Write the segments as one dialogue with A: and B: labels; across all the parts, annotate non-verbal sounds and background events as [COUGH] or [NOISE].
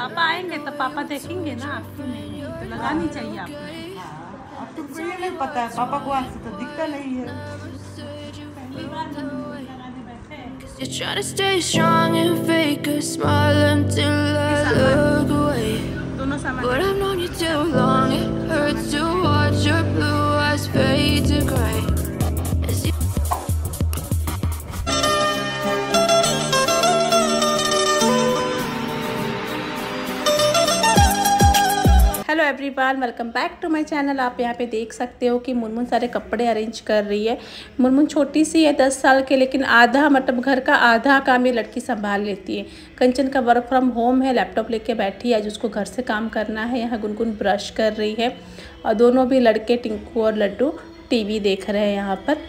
A: पापा आएँगे तो पापा देखेंगे ना आपकी मेहंदी तो लगानी चाहिए आपने
B: हाँ, अब तुमको ये नहीं पता है पापा को आँख तो दिखता नहीं है
A: हैं।
C: You're trying to stay strong and fake a smile until I look away. But I've known you too long, it hurts to watch your blue eyes fade to gray.
A: Hello everyone, welcome back to my channel. आप यहाँ पे देख सकते हो कि मुनमुन सारे कपड़े arrange कर रही है। मुनमुन छोटी सी है, दस साल के, लेकिन आधा मतलब घर का आधा काम ये लड़की संभाल लेती है। कंचन का वर्क फ्रॉम होम है लैपटॉप लेके बैठी है, आज उसको घर से काम करना है। यहाँ गुनगुन ब्रश कर रही है। और दोनों भी लड़के टिंकू और लड्डू टीवी देख रहे हैं यहाँ पर।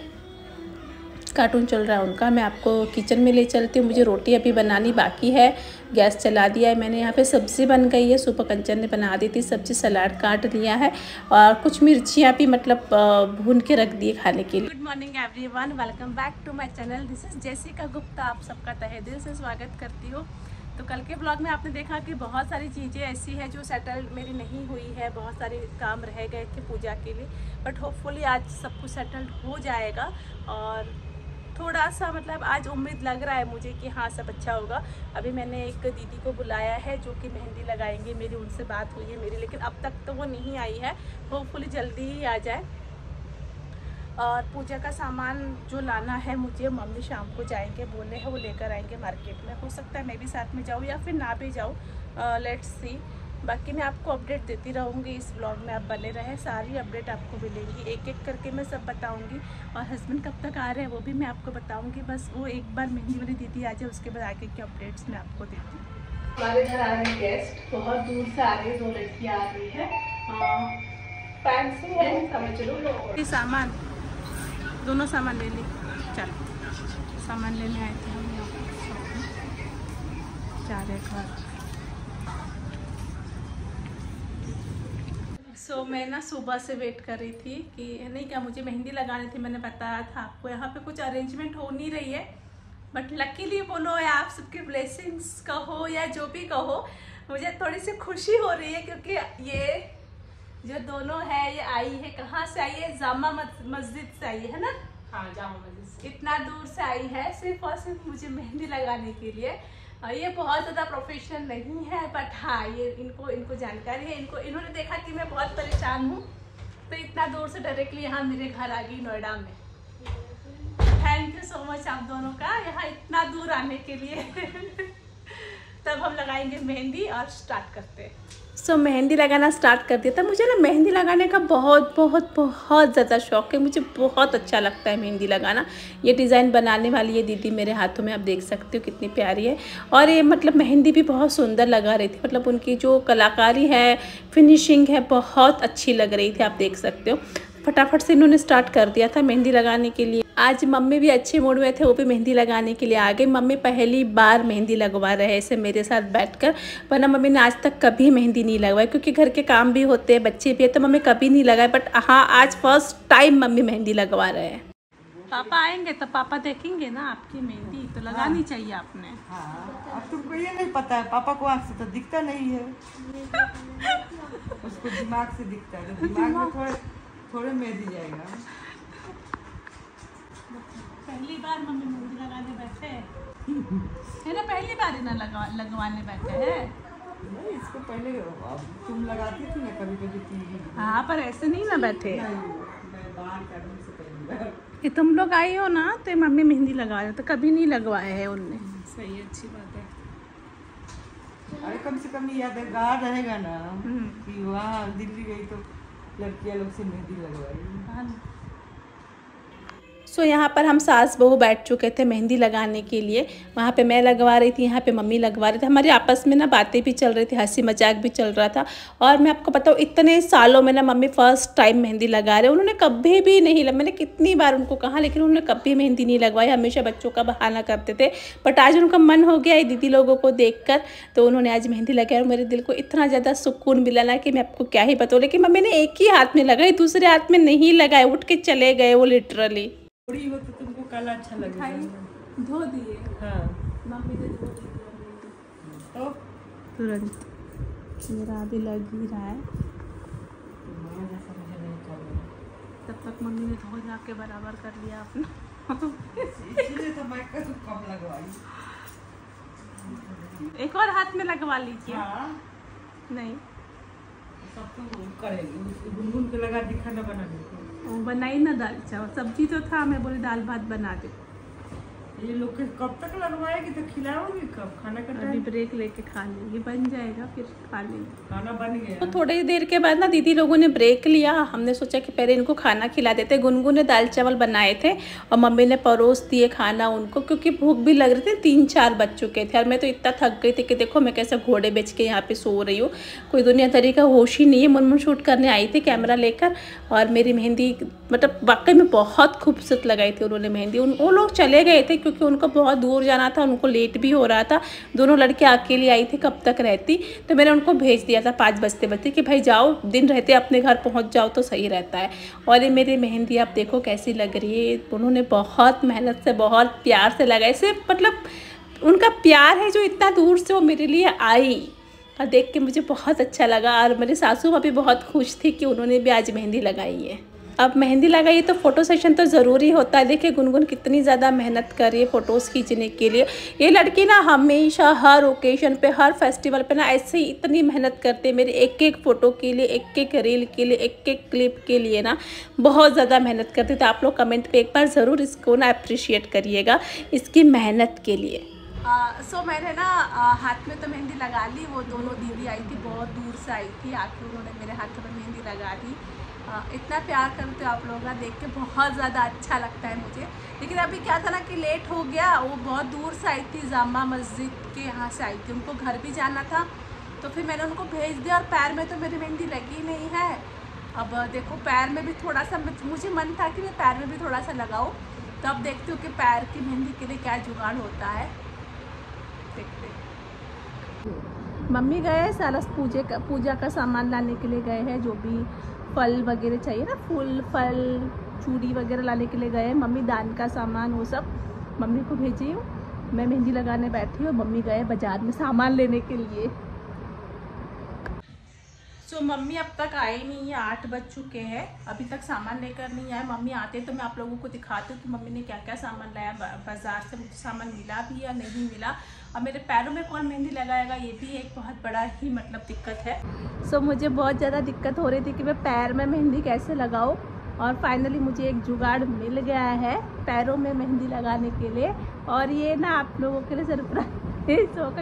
A: कार्टून चल रहा है उनका। मैं आपको किचन में ले चलती हूँ। मुझे रोटी अभी बनानी बाकी है। गैस चला दिया है। मैंने यहाँ पे सब्ज़ी बन गई है सुबह कंचन ने बना दी थी। सब्ज़ी सलाद काट लिया है और कुछ मिर्चियाँ भी मतलब भून के रख दिए खाने के लिए। Good morning everyone welcome back to my channel this is Jessica Gupta आप सबका तहे दिल से स्वागत करती हूँ। तो कल के ब्लॉग में आपने देखा कि बहुत सारी चीज़ें ऐसी हैं जो सेटल मेरी नहीं हुई है। बहुत सारे काम रह गए थे पूजा के लिए बट होपफुली आज सब कुछ सेटल्ड हो जाएगा और थोड़ा सा मतलब आज उम्मीद लग रहा है मुझे कि हाँ सब अच्छा होगा। अभी मैंने एक दीदी को बुलाया है जो कि मेहंदी लगाएँगे। मेरी उनसे बात हुई है मेरी, लेकिन अब तक तो वो नहीं आई है। होपफुली जल्दी ही आ जाए। और पूजा का सामान जो लाना है, मुझे मम्मी शाम को जाएँगे, बोले हैं वो लेकर आएँगे मार्केट में। हो सकता है मैं भी साथ में जाऊँ या फिर ना भी जाऊँ। लेट्स सी बाकी मैं आपको अपडेट देती रहूँगी इस ब्लॉग में आप बने रहें सारी अपडेट आपको मिलेंगी। एक एक करके मैं सब बताऊँगी। और हस्बैंड कब तक आ रहे हैं वो भी मैं आपको बताऊँगी। बस वो एक बार मेहंदी वाली दीदी आ जाए उसके बाद आगे के अपडेट्स मैं आपको देती हूँ। हमारे घर आ रहे हैं गेस्ट बहुत दूर से आ रही दो लड़कियाँ आ रही है। फैंसी समझ लो सामान दोनों सामान ले ली। चल सामान लेने आए थे हम यहाँ जा रहे घर। सो so, मैं ना सुबह से वेट कर रही थी कि नहीं क्या मुझे मेहंदी लगानी थी? मैंने बताया था आपको यहाँ पे कुछ अरेंजमेंट हो नहीं रही है। बट लकीली बोलो या आप सबके ब्लेसिंग्स कहो या जो भी कहो मुझे थोड़ी सी खुशी हो रही है क्योंकि ये जो दोनों है ये आई है कहाँ से आई है? जामा मस- मस्जिद से आई है ना?
D: हाँ जामा मस्जिद
A: इतना दूर से आई है सिर्फ़ और सिर्फ़ मुझे मेहंदी लगाने के लिए। ये बहुत ज़्यादा प्रोफेशनल नहीं है बट हाँ ये इनको इनको जानकारी है। इनको, इन्होंने देखा कि मैं बहुत परेशान हूँ। तो इतना दूर से डायरेक्टली यहाँ मेरे घर आ गई नोएडा में। थैंक यू सो मच आप दोनों का, यहाँ इतना दूर आने के लिए। [LAUGHS] तब हम लगाएँगे मेहंदी और स्टार्ट करते हैं। सो so, मेहंदी लगाना स्टार्ट कर दिया था। मुझे ना मेहंदी लगाने का बहुत बहुत बहुत ज़्यादा शौक है। मुझे बहुत अच्छा लगता है मेहंदी लगाना। ये डिज़ाइन बनाने वाली है दीदी मेरे हाथों में आप देख सकते हो कितनी प्यारी है। और ये मतलब मेहंदी भी बहुत सुंदर लगा रही थी। मतलब उनकी जो कलाकारी है फिनिशिंग है बहुत अच्छी लग रही थी आप देख सकते हो। फटाफट से इन्होंने स्टार्ट कर दिया था मेहंदी लगाने के लिए। आज मम्मी भी अच्छे मूड में थे वो भी मेहंदी लगाने के लिए आ गई। मम्मी पहली बार मेहंदी लगवा रहे ऐसे मेरे साथ बैठकर वरना मम्मी ने आज तक कभी मेहंदी नहीं लगवाई क्योंकि घर के काम भी होते हैं बच्चे भी है तो मम्मी कभी नहीं लगाए बट हाँ आज फ़र्स्ट टाइम मम्मी मेहंदी लगवा रहे हैं। पापा आएँगे तो पापा देखेंगे ना आपकी मेहंदी तो लगानी हाँ। चाहिए आपने।
B: हाँ अब तुमको ये नहीं पता है पापा को आँख से तो दिखता नहीं है। [LAUGHS] उसको दिमाग से दिखता है तो दिमाग में थोड़े थोड़े मेहंदी जाएगा।
A: पहली बार मम्मी मेहंदी लगाने बैठे है। ना पहली बार ही ना लगा लगवाने बैठे हैं।
B: नहीं इसको पहले तुम लगाती थी ना कभी कभी
A: हाँ पर ऐसे नहीं ना बैठे। कि तुम लोग आई हो ना तो मम्मी मेहंदी लगा रहे तो कभी नहीं लगवाए है उनने।
D: सही अच्छी बात है।
B: अरे कम से कम यादगार रहेगा ना
A: हम्म।
B: कि वहाँ दिल्ली गई तो लड़कियाँ लोग से मेहंदी लगवाई।
A: सो यहाँ पर हम सास बहू बैठ चुके थे मेहंदी लगाने के लिए। वहाँ पे मैं लगवा रही थी, यहाँ पे मम्मी लगवा रही थी। हमारे आपस में ना बातें भी चल रही थी हँसी मज़ाक भी चल रहा था। और मैं आपको बताऊँ, इतने सालों में ना मम्मी फ़र्स्ट टाइम मेहंदी लगा रहे उन्होंने कभी भी नहीं लग, मैंने कितनी बार उनको कहा, लेकिन उन्होंने कभी मेहंदी नहीं लगवाई। हमेशा बच्चों का बहाना करते थे। बट आज उनका मन हो गया दीदी लोगों को देख कर तो उन्होंने आज मेहंदी लगाई और मेरे दिल को इतना ज़्यादा सुकून मिला ना कि मैं आपको क्या ही बताऊँ। लेकिन मम्मी ने एक ही हाथ में लगाई, दूसरे हाथ में नहीं लगाए। उठ के चले गए वो लिटरली
B: थोड़ी हो तो तुमको काला अच्छा लगेगा
A: धो दिए।
B: हाँ।
A: मम्मी ने धो दी
B: तो?
A: तुरंत। मेरा अभी लग ही रहा है। तब तक मम्मी ने धो जा के बराबर कर लिया अपना।
B: तो कम कम लगवाई।
A: एक और हाथ में लगवा लीजिए।
B: हाँ।
A: नहीं।
B: सब तो करेगी। गुनगुन के लगा दी खाना बनाने को
A: वो बनाई ना दाल चावल। सब्ज़ी तो था मैं बोली दाल भात बना दे।
B: ये लोग कब तक लगवाएगी तो खिलाओगी कब? खाना का
A: अभी ब्रेक लेके खा लेंगे। बन जाएगा फिर खा लेंगे।
B: खाना बन गया।
A: तो थोड़ी देर के बाद ना दीदी लोगों ने ब्रेक लिया। हमने सोचा कि पहले इनको खाना खिला देते। गुनगुन ने दाल चावल बनाए थे और मम्मी ने परोस दिए खाना उनको क्योंकि भूख भी लग रही थी। तीन चार बज चुके थे और मैं तो इतना थक गई थी कि देखो मैं कैसे घोड़े बेच के यहाँ पे सो रही हूँ। कोई दुनियादारी का होश ही नहीं है। मुनमुन शूट करने आई थी कैमरा लेकर और मेरी मेहंदी मतलब वाकई में बहुत खूबसूरत लगाई थी उन्होंने मेहंदी। उन वो लोग चले गए थे क्योंकि उनको बहुत दूर जाना था, उनको लेट भी हो रहा था। दोनों लड़के अकेले आई थी, कब तक रहती? तो मैंने उनको भेज दिया था पाँच बजते बजते कि, भाई जाओ, दिन रहते अपने घर पहुँच जाओ तो सही रहता है। और ये मेरी मेहंदी, आप देखो कैसी लग रही है। उन्होंने बहुत मेहनत से, बहुत प्यार से लगाई। सिर्फ़ मतलब उनका प्यार है जो इतना दूर से वो मेरे लिए आई। और देख के मुझे बहुत अच्छा लगा और मेरे सासू माँ भी बहुत खुश थी कि उन्होंने भी आज मेहंदी लगाई है। अब मेहंदी लगाइए तो फ़ोटो सेशन तो ज़रूरी होता है। देखिए गुनगुन कितनी ज़्यादा मेहनत कर रही है फ़ोटोज़ खींचने के लिए। ये लड़की ना हमेशा हर ओकेजन पे हर फेस्टिवल पे ना ऐसे ही इतनी मेहनत करती है। मेरे एक एक फ़ोटो के लिए एक एक रील के लिए एक एक क्लिप के लिए ना बहुत ज़्यादा मेहनत करती तो आप लोग कमेंट पर एक बार ज़रूर इसको ना अप्रिशिएट करिएगा इसकी मेहनत के लिए। सो so, मैंने ना आ, हाथ में तो मेहंदी लगा ली। वो दोनों दीदी आई थी बहुत दूर से आई थी। आके उन्होंने मेरे हाथ में मेहंदी लगा दी। इतना प्यार करते हो आप लोगों का देख के बहुत ज़्यादा अच्छा लगता है मुझे। लेकिन अभी क्या था ना कि लेट हो गया, वो बहुत दूर से आई थी, जामा मस्जिद के यहाँ से आई थी। उनको घर भी जाना था तो फिर मैंने उनको भेज दिया और पैर में तो मेरी मेहंदी लगी नहीं है। अब देखो, पैर में भी थोड़ा सा, मुझे मन था कि मैं पैर में भी थोड़ा सा लगाऊँ। तो अब देखती हूँ कि पैर की मेहंदी के लिए क्या जुगाड़ होता है। देखते मम्मी गए सारा पूजे का, पूजा का सामान लाने के लिए गए हैं, जो भी फल वगैरह चाहिए ना, फूल, फल, चूड़ी वगैरह लाने के लिए गए मम्मी दान का सामान, वो सब मम्मी को भेजी हूँ। मैं मेहंदी लगाने बैठी हूँ, मम्मी गए बाज़ार में सामान लेने के लिए। सो so, मम्मी अब तक आए नहीं है आठ बज चुके हैं। अभी तक सामान लेकर नहीं आए। मम्मी आते तो मैं आप लोगों को दिखाती हूँ कि मम्मी ने क्या क्या सामान लाया। बाज़ार से मुझे सामान मिला भी या नहीं मिला। और मेरे पैरों में कौन मेहंदी लगाएगा ये भी एक बहुत बड़ा ही मतलब दिक्कत है। सो so, मुझे बहुत ज़्यादा दिक्कत हो रही थी कि मैं पैर में मेहंदी कैसे लगाऊँ। और फाइनली मुझे एक जुगाड़ मिल गया है पैरों में मेहंदी लगाने के लिए। और ये ना आप लोगों के लिए सरप्राइज़ [LAUGHS]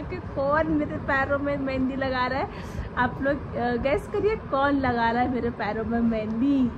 A: कि कौन मेरे पैरों में मेहंदी लगा रहा है? आप लोग गैस करिए कौन लगा रहा है मेरे पैरों में मेहंदी?